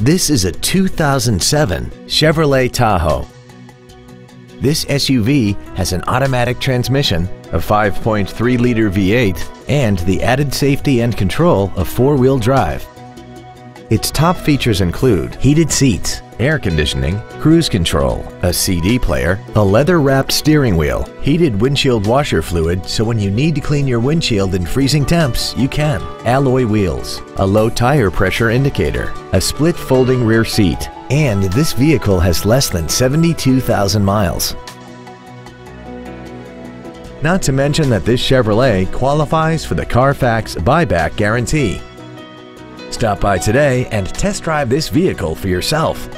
This is a 2007 Chevrolet Tahoe. This SUV has an automatic transmission, a 5.3-liter V8, and the added safety and control of four-wheel drive. Its top features include heated seats, air conditioning, cruise control, a CD player, a leather-wrapped steering wheel, heated windshield washer fluid so when you need to clean your windshield in freezing temps, you can, alloy wheels, a low tire pressure indicator, a split folding rear seat, and this vehicle has less than 72,000 miles. Not to mention that this Chevrolet qualifies for the Carfax buyback guarantee. Stop by today and test drive this vehicle for yourself.